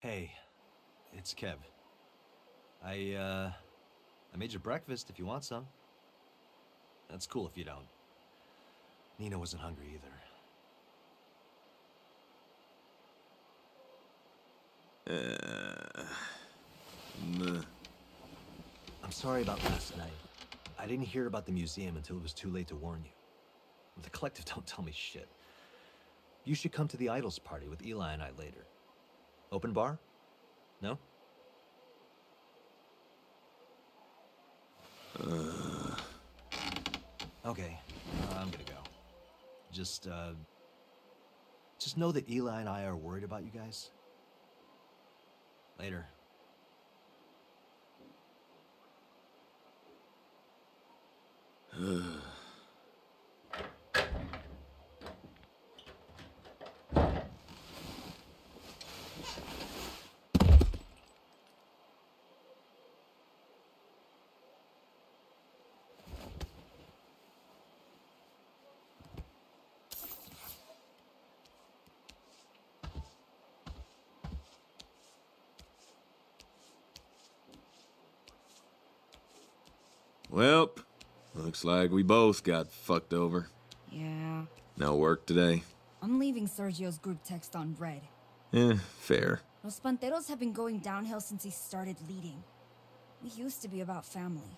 Hey, it's Kev. I, uh, I made you breakfast if you want some. That's cool if you don't. Neenah wasn't hungry either. Uh, meh. I'm sorry about last night. I didn't hear about the museum until it was too late to warn you. The collective don't tell me shit. You should come to the Idols party with Eli and I later. Open bar? No? Okay, uh, I'm gonna go. Just, uh... Just know that Eli and I are worried about you guys. Later. Well, looks like we both got fucked over. Yeah. No work today. I'm leaving Sergio's group text on red. Eh, fair. Los Panteros have been going downhill since he started leading. We used to be about family.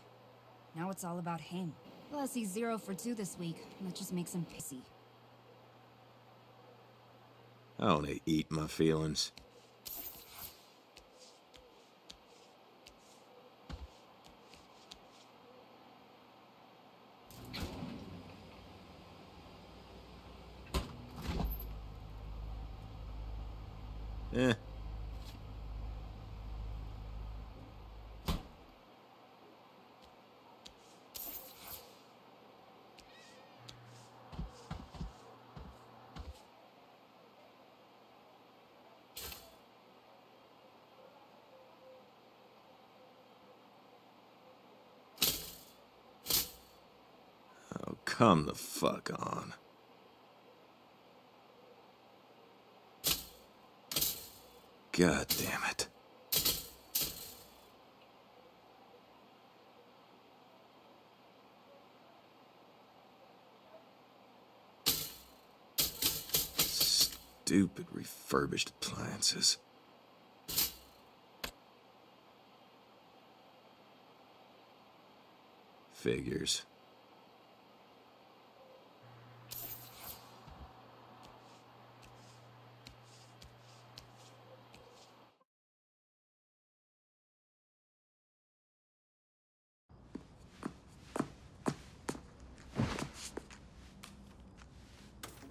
Now it's all about him. Plus, he's zero for two this week, that just makes him pissy. I to eat my feelings. Eh. Oh, come the fuck on. God damn it. Stupid refurbished appliances. Figures.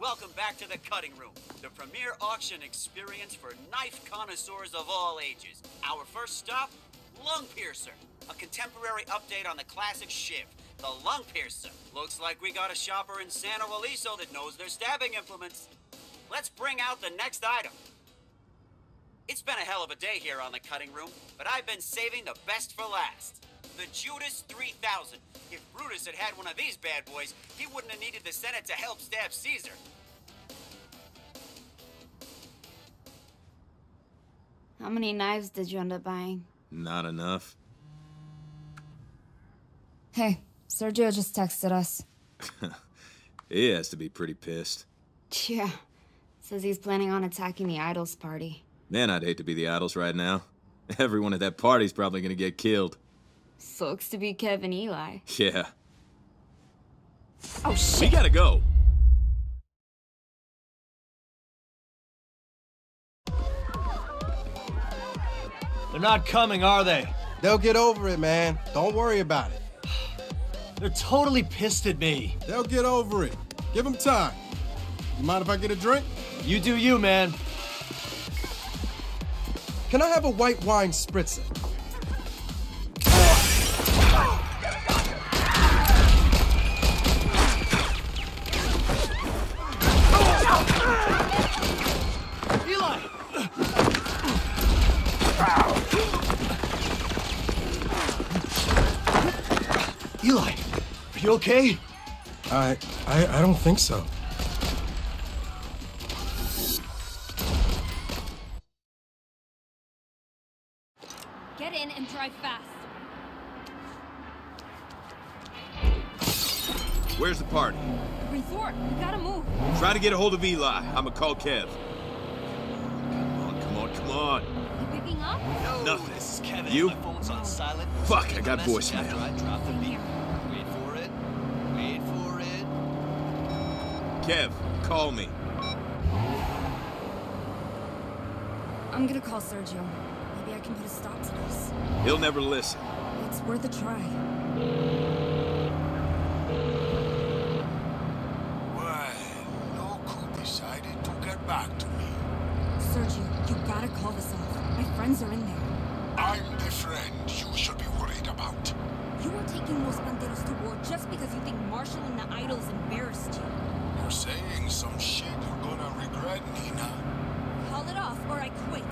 Welcome back to the cutting room, the premier auction experience for knife connoisseurs of all ages. Our first stop, Lung Piercer, a contemporary update on the classic Shiv, the Lung Piercer. Looks like we got a shopper in Santo Ileso that knows their stabbing implements. Let's bring out the next item. It's been a hell of a day here on the cutting room, but I've been saving the best for last. The Judas 3000. If Brutus had had one of these bad boys, he wouldn't have needed the Senate to help stab Caesar. How many knives did you end up buying? Not enough. Hey, Sergio just texted us. He has to be pretty pissed. Yeah. Says he's planning on attacking the Idols party. Man, I'd hate to be the idols right now. Everyone at that party's probably gonna get killed. Sucks to be Kevin Eli. Yeah. Oh shit. We gotta go. They're not coming, are they? They'll get over it, man. Don't worry about it. They're totally pissed at me. They'll get over it. Give them time. You mind if I get a drink? You do you, man. Can I have a white wine spritzer? Okay? I, I, I don't think so. Get in and drive fast. Where's the party? Resort, we gotta move. Try to get a hold of Eli. I'm gonna call Kev. Come on, come on, come on. You picking up? No, Nothing. this is Kevin. You? My phone's on silent. Fuck, Leave I a got message voicemail. After I drop the Same beat. here. Wait for it. Wait for it. Kev, call me. I'm gonna call Sergio. Maybe I can put a stop to this. He'll never listen. It's worth a try. Well, look who decided to get back to me. Sergio, you gotta call this off. My friends are in there. I'm the friend you should be worried about. You are taking Los Panteros to war just because you think Marshall and the Idols embarrassed you. You're saying some shit you're gonna regret, Neenah. Call it off or I quit.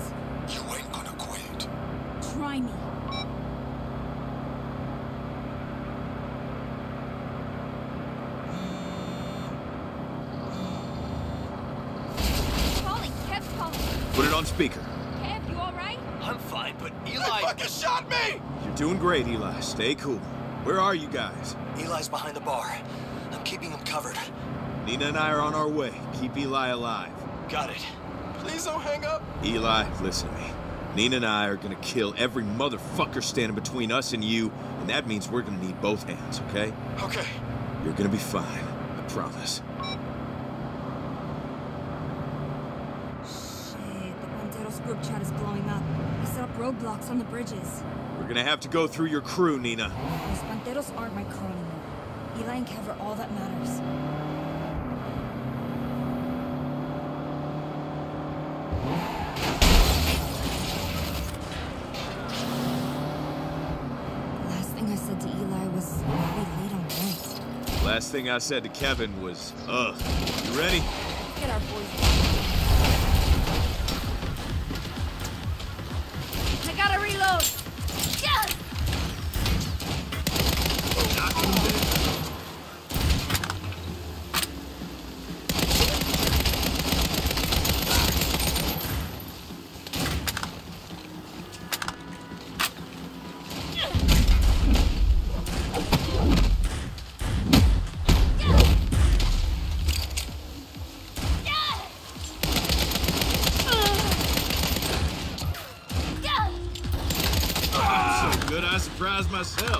You ain't gonna quit. Try me. Calling, Kev's calling. Put it on speaker. Kev, you alright? I'm fine, but Eli. fucking shot me! You're doing great, Eli. Stay cool. Where are you guys? Eli's behind the bar. I'm keeping him covered. Neenah and I are on our way. Keep Eli alive. Got it. Please don't hang up. Eli, listen to me. Neenah and I are gonna kill every motherfucker standing between us and you, and that means we're gonna need both hands, okay? Okay. You're gonna be fine. I promise. Shit, the Panteros group chat is blowing up. They set up roadblocks on the bridges. We're gonna have to go through your crew, Neenah. Los Panteros aren't my crew anymore. Eli and Kev are all that matters. Last thing I said to Eli was, I'll be late on rent. Last thing I said to Kevin was, ugh. You ready? Get our boys myself.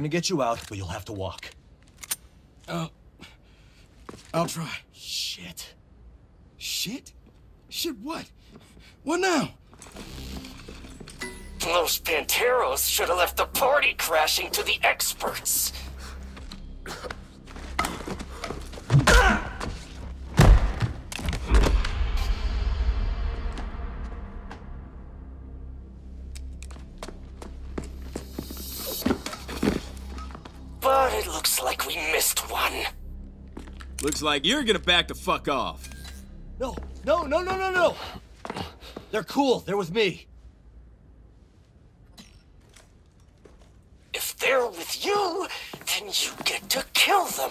Gonna get you out, but you'll have to walk. Oh I'll try. Shit. Shit? Shit what? What now? Los Panteros should have left the party crashing to the experts. Looks like you're gonna back the fuck off. No, no, no, no, no, no! They're cool, they're with me. If they're with you, then you get to kill them.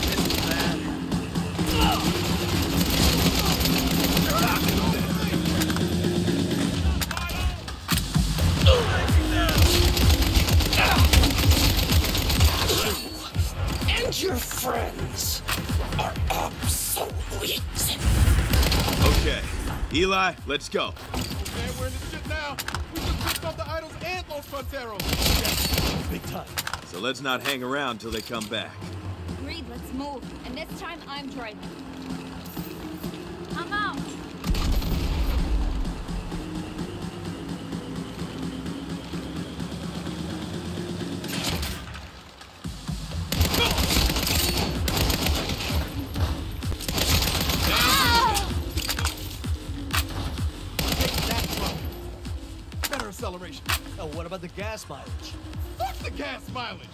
Eli, let's go. Man, we're in the shit now. We just picked off the idols and Los Panteros. Big time. So let's not hang around till they come back. Agreed, let's move. And this time I'm driving. I'm out. Oh, what about the gas mileage? Fuck the gas mileage.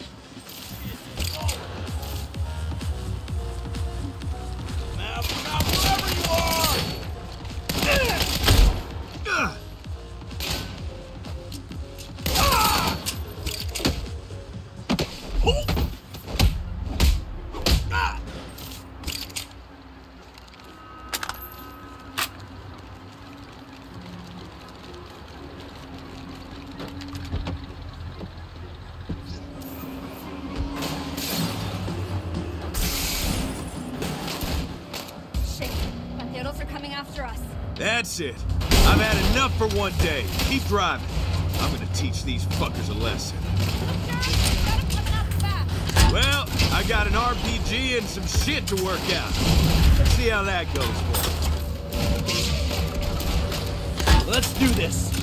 Now, now, wherever That's it. I've had enough for one day. Keep driving. I'm gonna teach these fuckers a lesson. Well, I got an RPG and some shit to work out. Let's see how that goes for. Let's do this.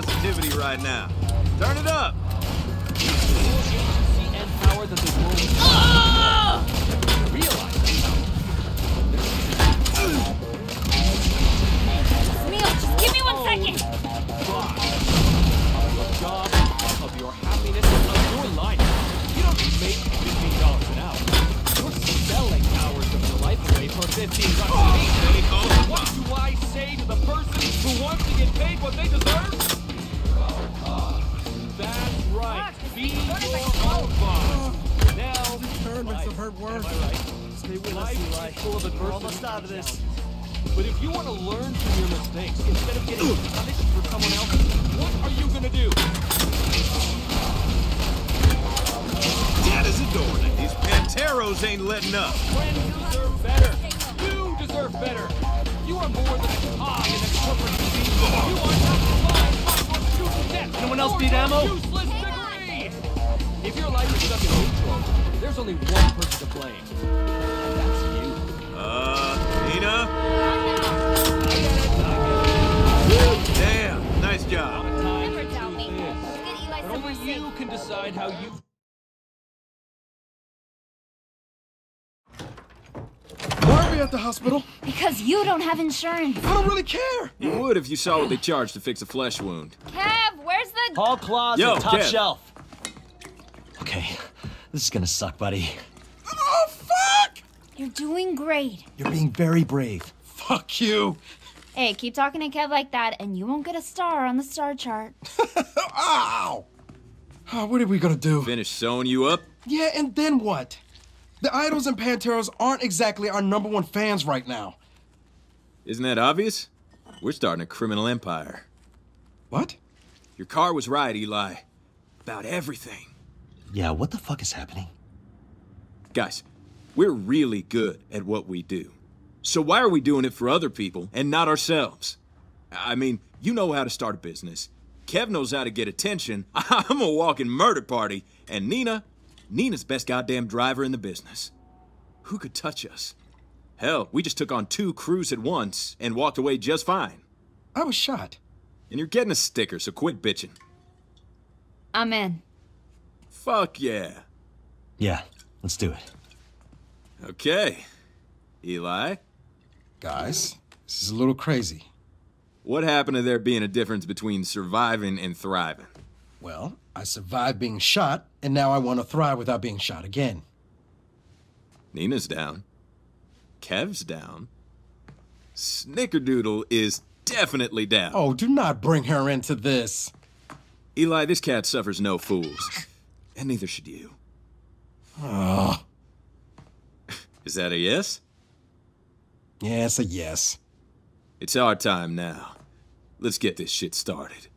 Positivity right now. Turn it up. Of her worth. Am I right? Stay with us, Eli. full of adversity. We're almost out of this. But if you want to learn from your mistakes instead of getting punished for someone else, what are you gonna do? Dead as a doornail. These Panteros ain't letting up. Friends deserve better. You deserve better. You are more than a cog in a corporate machine. You are not alive by Massachusetts. Anyone else need ammo? Useless degree. If your life is stuck in neutral, there's only one person to blame. And that's you. Uh, Neenah? Damn, nice job. Never to doubt do me. this. We'll get Eli But only you can decide how you Why are we at the hospital? Because you don't have insurance. I don't really care. You would if you saw what they charged to fix a flesh wound. Kev, where's the... Hall closet, Yo, top Kev. shelf. Okay, this is gonna suck, buddy. Oh, fuck! You're doing great. You're being very brave. Fuck you. Hey, keep talking to Kev like that, and you won't get a star on the star chart. Ow! Oh, what are we gonna do? Finish sewing you up? Yeah, and then what? The Idols and Panteros aren't exactly our number one fans right now. Isn't that obvious? We're starting a criminal empire. What? Your car was right, Eli. About everything. Yeah, what the fuck is happening? Guys, we're really good at what we do. So why are we doing it for other people and not ourselves? I mean, you know how to start a business. Kev knows how to get attention. I'm a walking murder party. And Neenah, Neenah's best goddamn driver in the business. Who could touch us? Hell, we just took on two crews at once and walked away just fine. I was shot. And you're getting a sticker, so quit bitching. I'm in. Fuck yeah. Yeah, let's do it. Okay. Eli, Guys, this is a little crazy. what happened to there being a difference between surviving and thriving? Well, I survived being shot, and now I want to thrive without being shot again. Neenah's down. Kev's down. Snickerdoodle is definitely down. Oh, do not bring her into this. Eli, this cat suffers no fools. And neither should you. Oh, Is that a yes? yeah, it's a yes. It's our time now. Let's get this shit started.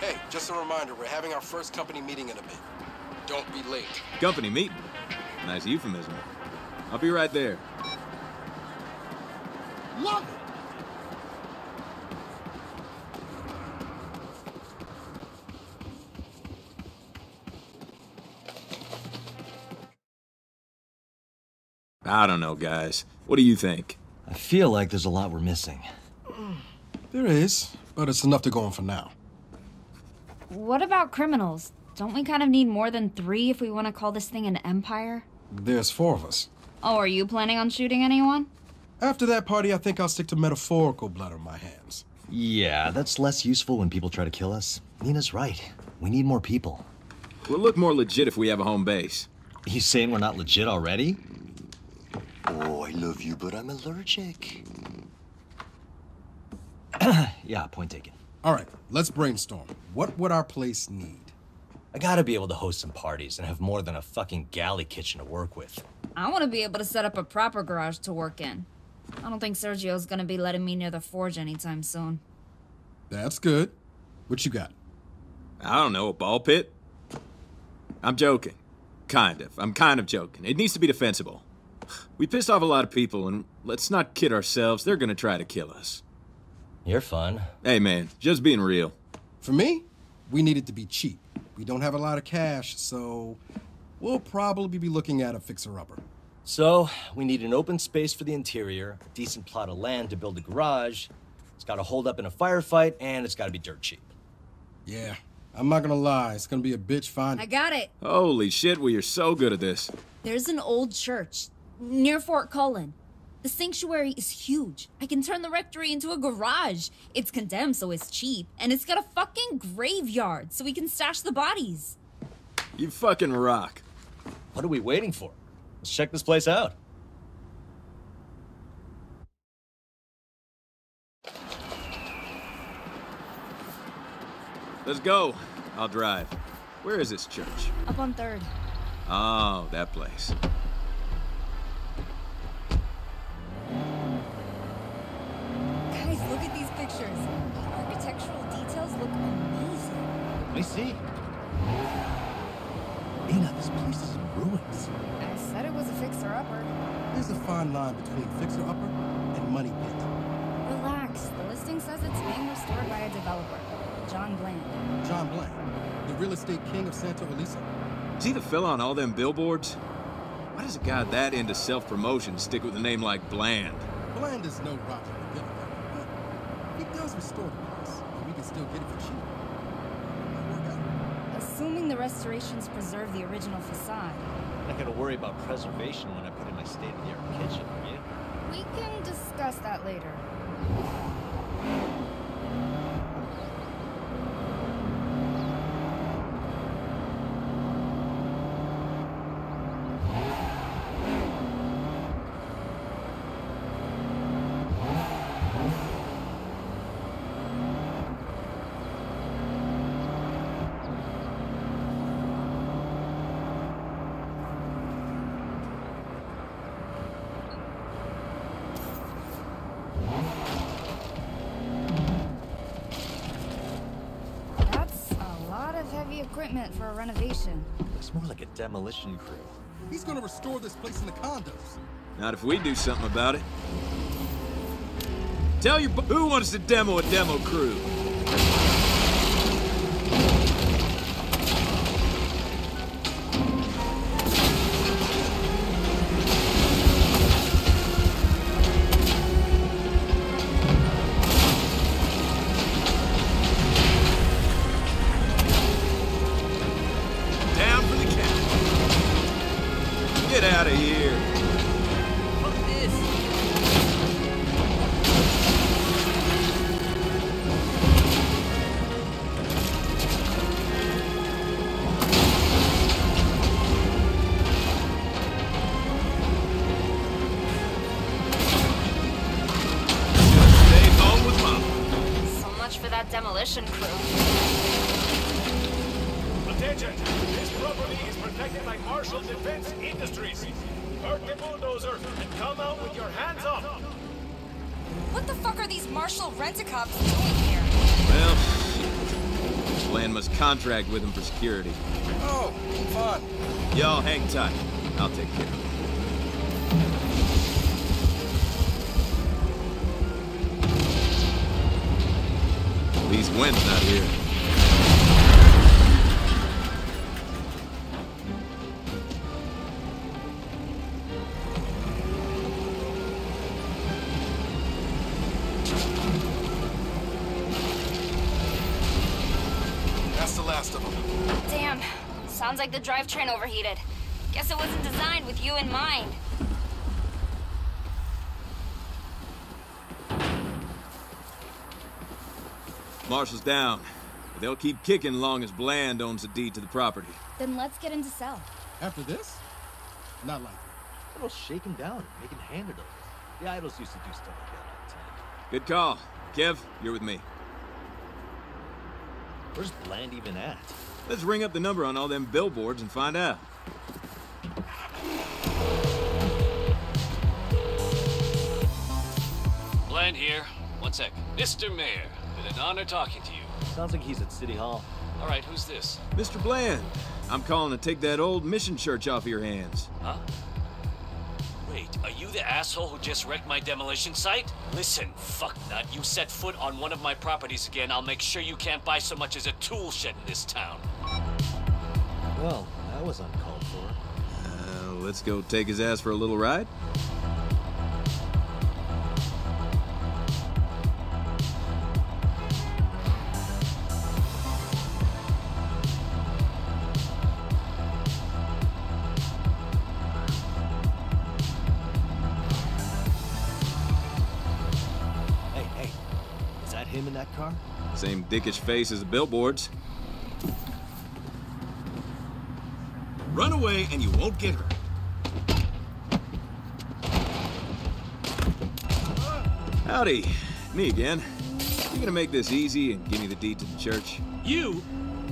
Hey, just a reminder, we're having our first company meeting in a bit. Don't be late. Company meeting. Nice euphemism. I'll be right there. Love it! I don't know, guys. What do you think? I feel like there's a lot we're missing. Mm, there is, but it's enough to go on for now. What about criminals? Don't we kind of need more than three if we want to call this thing an empire? There's four of us. Oh, are you planning on shooting anyone? After that party, I think I'll stick to metaphorical blood on my hands. Yeah, that's less useful when people try to kill us. Neenah's right. We need more people. We'll look more legit if we have a home base. You saying we're not legit already? Oh, I love you, but I'm allergic. yeah, point taken. All right, let's brainstorm. What would our place need? I gotta be able to host some parties and have more than a fucking galley kitchen to work with. I want to be able to set up a proper garage to work in. I don't think Sergio's gonna be letting me near the forge anytime soon. That's good. What you got? I don't know, a ball pit? I'm joking. Kind of. I'm kind of joking. It needs to be defensible. We pissed off a lot of people, and let's not kid ourselves, they're gonna try to kill us. You're fun. Hey man, just being real. For me, we need it to be cheap. We don't have a lot of cash, so we'll probably be looking at a fixer-upper. So, we need an open space for the interior, a decent plot of land to build a garage. It's gotta hold up in a firefight, and it's gotta be dirt cheap. Yeah, I'm not gonna lie, it's gonna be a bitch fine. I got it. Holy shit, we are so good at this. There's an old church near Fort Cullen. The sanctuary is huge. I can turn the rectory into a garage. It's condemned, so it's cheap. And it's got a fucking graveyard, so we can stash the bodies. You fucking rock. What are we waiting for? Let's check this place out. Let's go. I'll drive. Where is this church? Up on third. Oh, that place. Guys, look at these pictures. The architectural details look amazing. Let me see. Neenah, this place is in ruins. I said it was a fixer-upper. There's a fine line between fixer-upper and money pit. Relax. The listing says it's being restored by a developer, John Bland. John Bland, the real estate king of Santo Ileso. Is he the fella on all them billboards? Why does a guy that into self-promotion stick with a name like Bland? Bland is no Roger McGillicuddy, but he does restore the place, and we can still get it for cheap. Might work out. Assuming the restorations preserve the original facade, I'm not gonna worry about preservation when I put in my state-of-the-art kitchen, are you? we can discuss that later. Heavy equipment for a renovation. Looks more like a demolition crew. He's gonna restore this place in the condos. Not if we do something about it. Tell your bu- who wants to demo a demo crew? Demolition crew. Attention! This property is protected by Marshall Defense Industries. Park the bulldozer and come out with your hands up. What the fuck are these Marshall rent-a-cops doing here? Well, Bland must contract with them for security. Oh, fun. Y'all hang tight. I'll take care of it. At least Gwen's not here. That's the last of them. Damn. Sounds like the drivetrain overheated. Guess it wasn't designed with you in mind. Marshall's down. But they'll keep kicking long as Bland owns the deed to the property. Then let's get into cell. After this? Not likely. It'll shake him down, make him hand it over. The idols used to do stuff like that all the time. Good call. Kev, you're with me. Where's Bland even at? Let's ring up the number on all them billboards and find out. Bland here. One sec. Mr. Mayor, been an honor talking to you. Sounds like he's at City Hall. All right, who's this? Mr. Bland, I'm calling to take that old mission church off your hands. Huh? Wait, are you the asshole who just wrecked my demolition site? Listen, fucknut, you set foot on one of my properties again, I'll make sure you can't buy so much as a tool shed in this town. Well, that was uncalled for. Uh, let's go take his ass for a little ride. Same dickish face as the billboards. Run away and you won't get hurt. Howdy. Me again. You gonna make this easy and give me the deed to the church? You?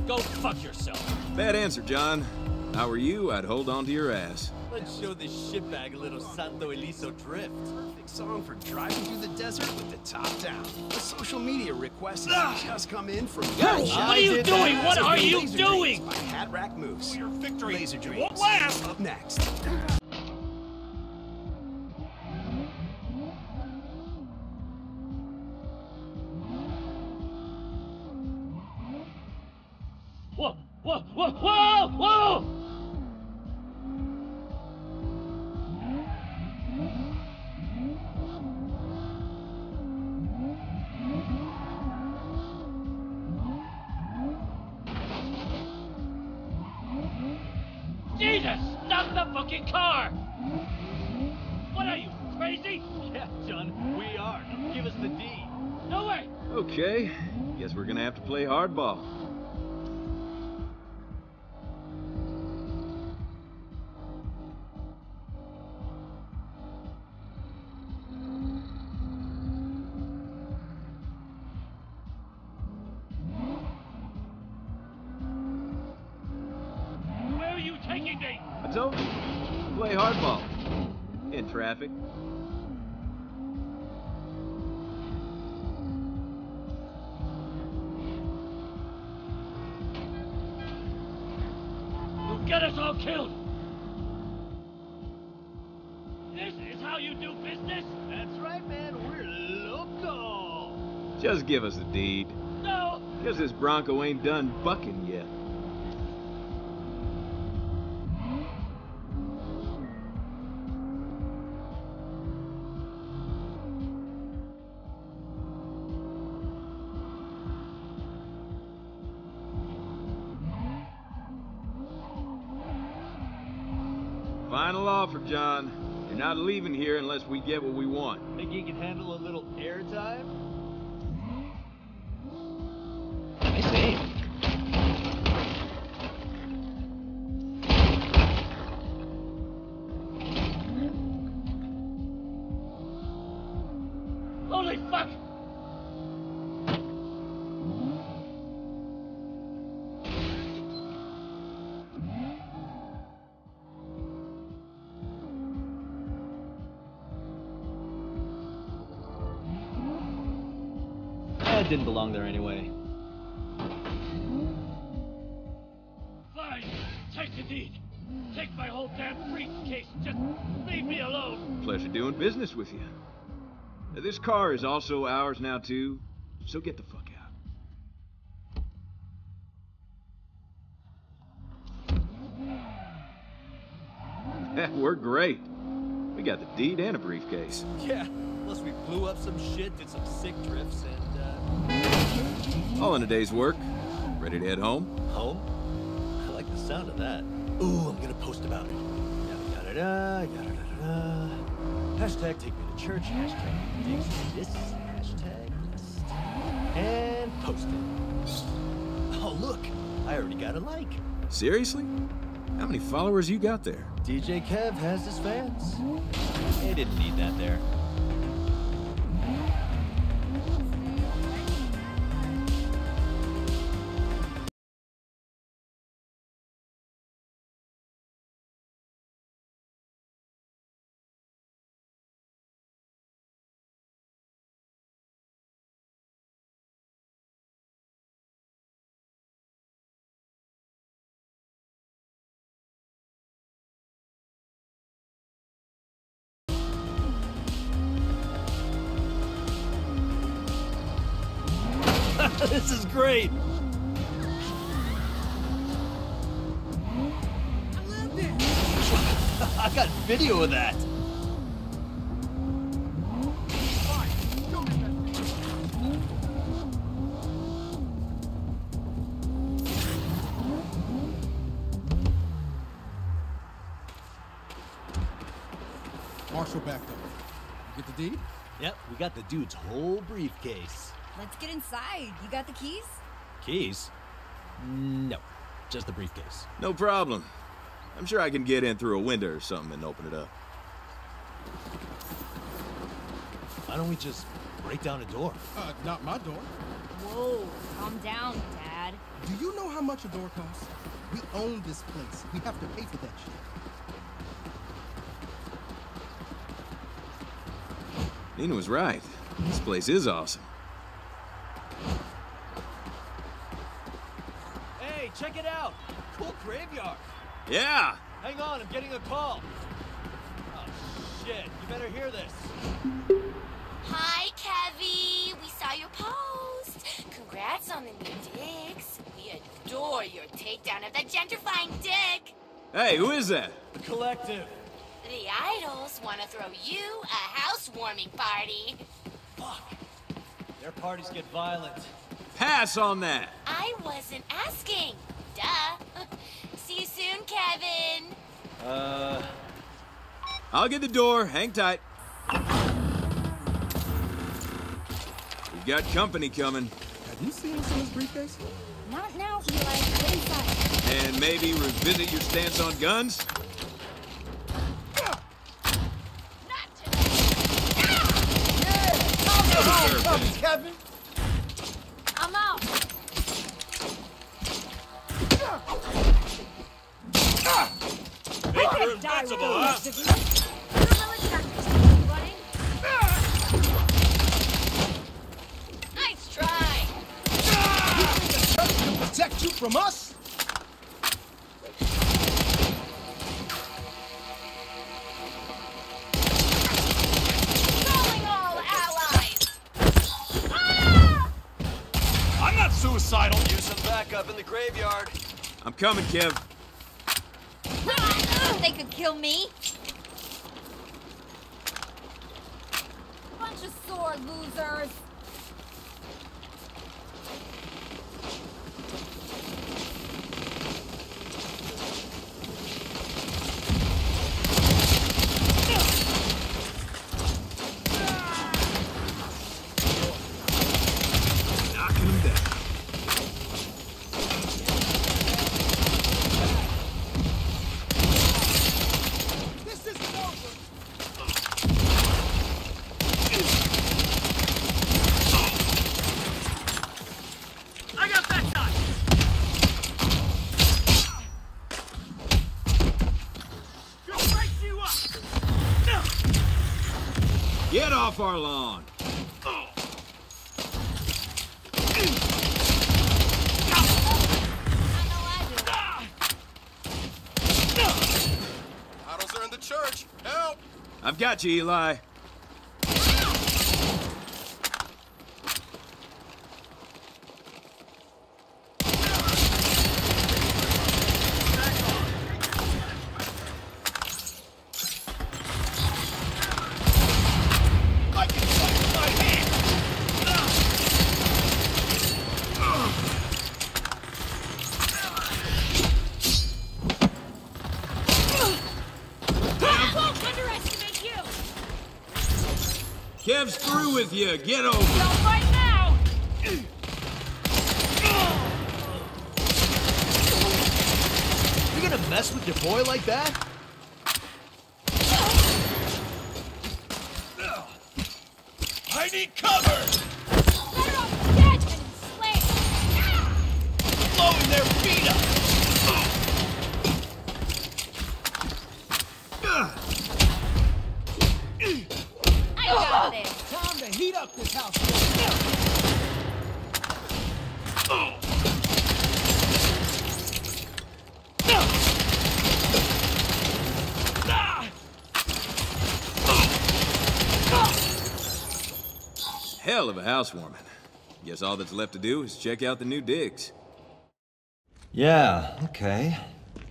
Go fuck yourself. Bad answer, John. If I were you, I'd hold on to your ass. Let's show this shitbag a little Santo Ileso drift. Perfect song for driving through the desert with the top down. The social media request has ah! just come in from Yo, what are you doing? What are you doing? By Hat Rack Moose. Your victory Laser Dreams. won't last. Up next. Play hardball. How you do business? That's right, man. We're local. Just give us the deed. No! Because this Bronco ain't done bucking yet. Final offer, John. You're not leaving here unless we get what we want. Think you can handle a little airtime? Eh, didn't belong there anyway. Fine. Take the deed. Take my whole damn briefcase. Just leave me alone. Pleasure doing business with you. This car is also ours now, too, so get the fuck out. We're great. We got the deed and a briefcase. Yeah. Plus we blew up some shit, did some sick drifts, and All in a day's work. Ready to head home? Home? I like the sound of that. Ooh, I'm gonna post about it. Yada yada da, yada da da. Hashtag take me to church. Hashtag me this. Hashtag. And post it. Oh look, I already got a like. Seriously? How many followers you got there? DJ Kev has his fans. He didn't need that there. This is great. I got video of that. Marshall backed up. You get the deed? Yep, we got the dude's whole briefcase. Let's get inside. You got the keys? Keys? No, just the briefcase. No problem. I'm sure I can get in through a window or something and open it up. Why don't we just break down a door? Uh, not my door. Whoa, calm down, Dad. Do you know how much a door costs? We own this place. We have to pay for that shit. Neenah was right. This place is awesome. hey, check it out! Cool graveyard. Yeah! Hang on, I'm getting a call. Oh shit! You better hear this. Hi, Kevy. We saw your post. Congrats on the new dicks. We adore your takedown of that gentrifying dick. Hey, who is that? The collective. The idols want to throw you a housewarming party. Fuck. Their parties get violent. Pass on that! I wasn't asking. Duh. See you soon, Kevin. Uh, I'll get the door. Hang tight. We've got company coming. Have you seen what's in this briefcase? Not now, Eli. Get inside. And maybe revisit your stance on guns? Kevin. you. Protect you from us? Calling all allies! I'm not suicidal. Use some backup in the graveyard. I'm coming, Kev. Off our lawn. Idols are in the church. Help! I've got you, Eli. With you. Get over. Don't fight now! You gonna mess with your boy like that? I need cover! Better off dead than enslaved! Blowing their feet up! I got this! Time to heat up this house. Hell of a housewarming. Guess all that's left to do is check out the new digs. Yeah, okay.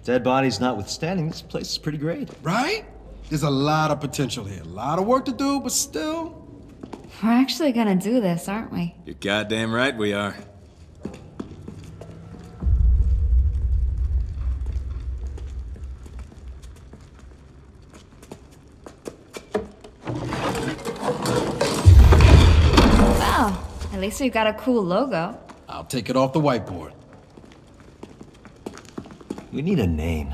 Dead bodies notwithstanding, this place is pretty great. Right? There's a lot of potential here. A lot of work to do, but still. We're actually gonna do this, aren't we? You're goddamn right we are. Least we've got a cool logo. I'll take it off the whiteboard. We need a name.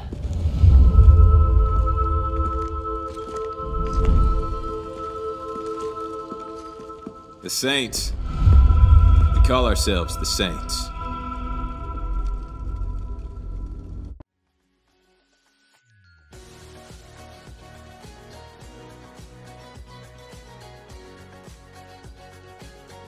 The Saints. We call ourselves the Saints.